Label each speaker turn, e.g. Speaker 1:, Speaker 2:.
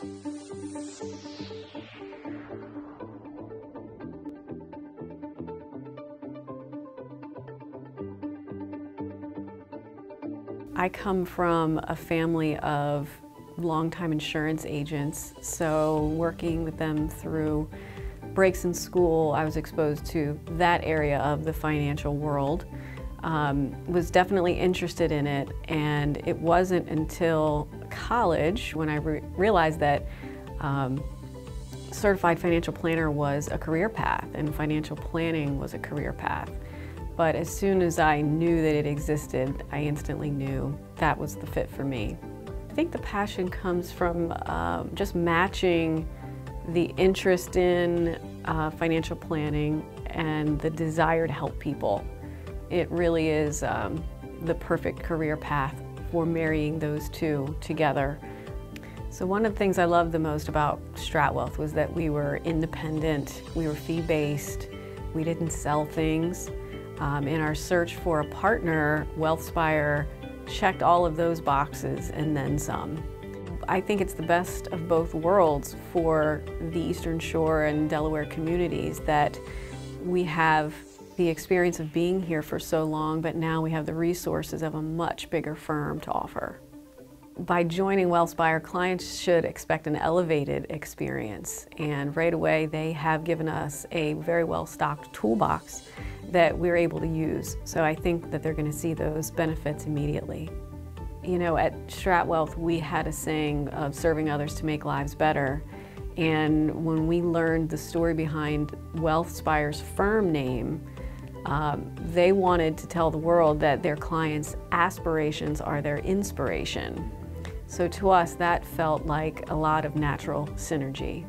Speaker 1: I come from a family of longtime insurance agents, so working with them through breaks in school, I was exposed to that area of the financial world. Um, was definitely interested in it, and it wasn't until college when I re realized that um, certified financial planner was a career path and financial planning was a career path. But as soon as I knew that it existed, I instantly knew that was the fit for me. I think the passion comes from um, just matching the interest in uh, financial planning and the desire to help people. It really is um, the perfect career path for marrying those two together. So one of the things I loved the most about StratWealth was that we were independent, we were fee-based, we didn't sell things. Um, in our search for a partner, WealthSpire checked all of those boxes and then some. I think it's the best of both worlds for the Eastern Shore and Delaware communities that we have the experience of being here for so long, but now we have the resources of a much bigger firm to offer. By joining WealthSpire, clients should expect an elevated experience, and right away they have given us a very well-stocked toolbox that we're able to use. So I think that they're going to see those benefits immediately. You know, at StratWealth, we had a saying of serving others to make lives better. And when we learned the story behind WealthSpire's firm name, um, they wanted to tell the world that their clients' aspirations are their inspiration. So to us, that felt like a lot of natural synergy.